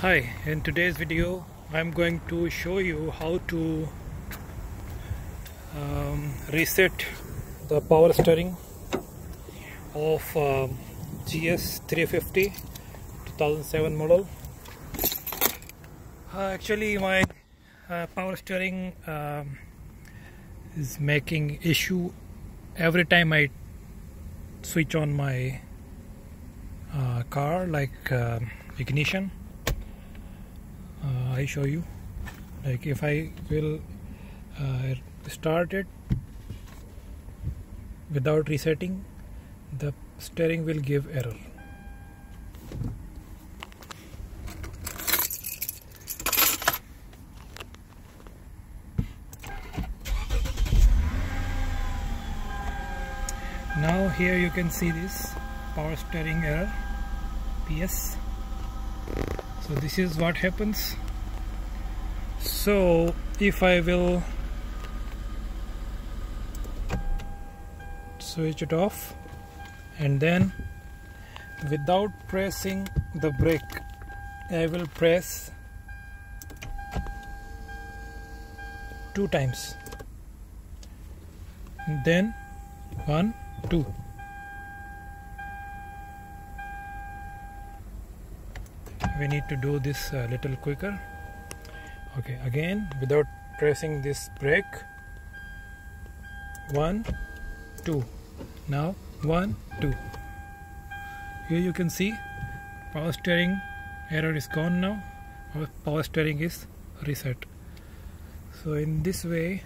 Hi, in today's video I'm going to show you how to um, reset the power steering of um, GS350 2007 model. Uh, actually my uh, power steering um, is making issue every time I switch on my uh, car like um, ignition uh, I show you. Like if I will uh, start it without resetting the steering will give error. Now here you can see this power steering error PS so this is what happens so if I will switch it off and then without pressing the brake I will press two times. Then one two. We need to do this a little quicker okay again without pressing this brake. One two. Now one two. Here you can see power steering error is gone now. Our power steering is reset. So in this way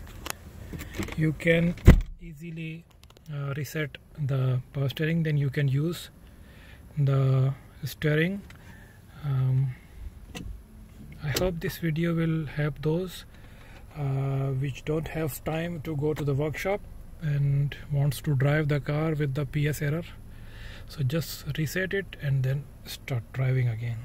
you can easily uh, reset the power steering. Then you can use the steering um, I hope this video will help those uh, which don't have time to go to the workshop and wants to drive the car with the PS error. So just reset it and then start driving again